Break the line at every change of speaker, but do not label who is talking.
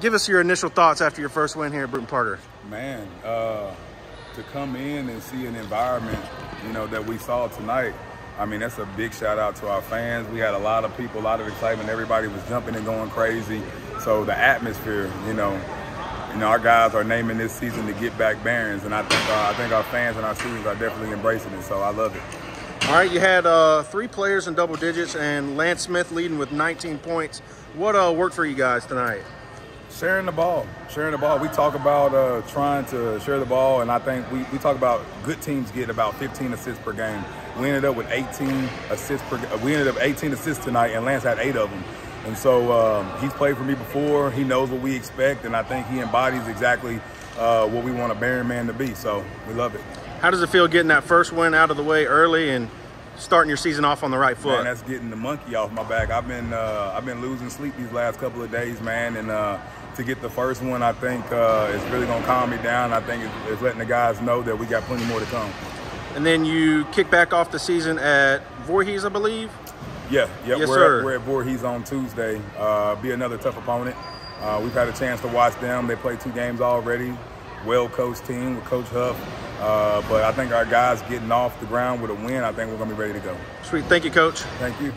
give us your initial thoughts after your first win here at Brewton Parker.
Man, uh, to come in and see an environment, you know, that we saw tonight, I mean, that's a big shout out to our fans. We had a lot of people, a lot of excitement. Everybody was jumping and going crazy. So the atmosphere, you know, you know, our guys are naming this season to get back Barons, and I think uh, I think our fans and our students are definitely embracing it. So I love it.
All right, you had uh, three players in double digits, and Lance Smith leading with 19 points. What uh, worked for you guys tonight?
Sharing the ball, sharing the ball. We talk about uh, trying to share the ball, and I think we, we talk about good teams get about 15 assists per game. We ended up with 18 assists per. We ended up 18 assists tonight, and Lance had eight of them. And so um, he's played for me before. He knows what we expect, and I think he embodies exactly uh, what we want a Baron man to be. So we love it.
How does it feel getting that first win out of the way early and starting your season off on the right foot?
Man, that's getting the monkey off my back. I've been uh, I've been losing sleep these last couple of days, man, and uh, to get the first one, I think uh, is really gonna calm me down. I think it's, it's letting the guys know that we got plenty more to come.
And then you kick back off the season at Voorhees, I believe.
Yeah, yeah,
yes,
we're,
sir.
At, we're at Voorhees on Tuesday. Uh, be another tough opponent. Uh, we've had a chance to watch them. They played two games already. Well coached team with Coach Huff. Uh, but I think our guys getting off the ground with a win, I think we're going to be ready to go.
Sweet. Thank you, Coach.
Thank you.